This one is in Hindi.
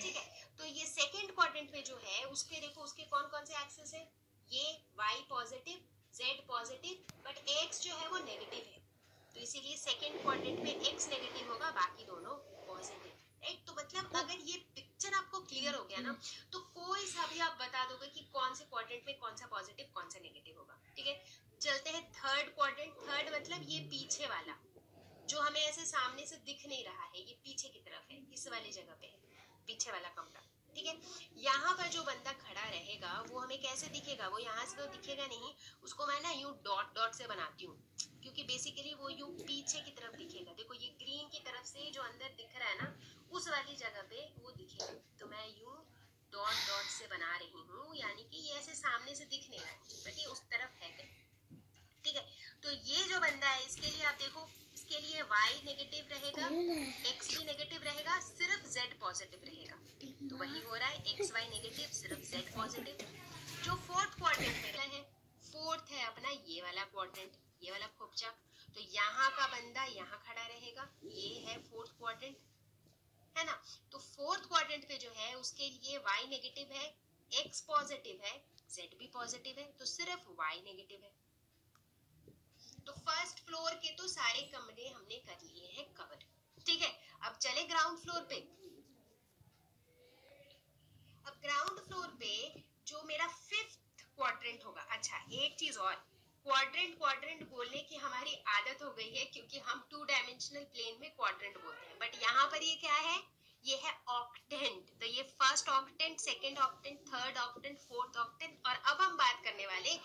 ठीक है तो ये सेकेंड क्वाड्रेंट में जो है, उसके देखो, उसके कौन कौन से एक्सेस है? ये y positive z positive but x जो है वो नेगेटिव है। तो इसीलिए सेकेंड क्वाड्रेंट में x नेगेटिव होगा, बाकी दोनों पॉजिटिव राइट तो मतलब अगर ये पिक्चर आपको क्लियर हो गया ना तो कोई सा भी आप बता दोगे कि कौन से क्वाड्रेंट में कौन सा पॉजिटिव कौन सा नेगेटिव होगा। ठीक है? चलते हैं थर्ड क्वाड्रेंट थर्ड मतलब ये पीछे वाला। जो हमें ऐसे सामने से दिख नहीं रहा है, ये पीछे की तरफ़ है, इस वाली जगह पे है, पीछे वाला कमरा, ठीक है? यहाँ पर जो बंदा खड़ा रहेगा, वो हमें कैसे दिखेगा? वो यहाँ से तो दिखेगा नहीं, उसको मैं ना यूँ डॉट डॉट से बनाती हूँ, क्योंकि बेसिकली वो यूँ पीछे की तरफ़ दिखेगा। देखो, ये ग्रीन की तरफ़ से जो अंदर दिख रहा है ना, उस वाली जगह पे वो दिखेगा। तो मैं यूँ डॉट डॉट से बना रही हूँ, यानी कि ये ऐसे सामने से दिख नहीं रहा है बट ये उस तरफ़ है। ठीक है? तो ये जो बंदा है, इसके लिए आप देखो इसके लिए y नेगेटिव रहेगा x भी नेगेटिव रहेगा सिर्फ़ z पॉजिटिव रहेगा। तो वही हो रहा है एक्स वाई नेगेटिव सिर्फ़ z पॉजिटिव जो फोर्थ क्वाड्रेंट में है फोर्थ है अपना ये वाला क्वाड्रेंट ये वाला खोपचा। तो यहाँ का बंदा यहाँ खड़ा रहेगा ये है फोर्थ क्वाड्रेंट है ना? तो फोर्थ क्वाड्रेंट पे जो है उसके लिए y नेगेटिव है x पॉजिटिव है z भी पॉजिटिव है तो सिर्फ़ y नेगेटिव है। तो फ़र्स्ट फ्लोर के तो सारे कमरे हमने कर लिए हैं कवर ठीक है चले ग्राउंड फ्लोर पे। अब ग्राउंड फ्लोर पे जो मेरा फिफ्थ क्वाड्रेंट होगा। अच्छा एक चीज़ और। क्वाड्रेंट क्वाड्रेंट बोलने की हमारी आदत हो गई है क्योंकि हम टू डायमेंशनल प्लेन में क्वाड्रेंट बोलते हैं। बट यहाँ पर ये क्या है? ये है ऑक्टेंट तो ये first octant second octant third octant fourth octant और अब हम बात करने वाले